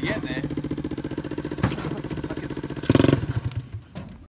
to get there.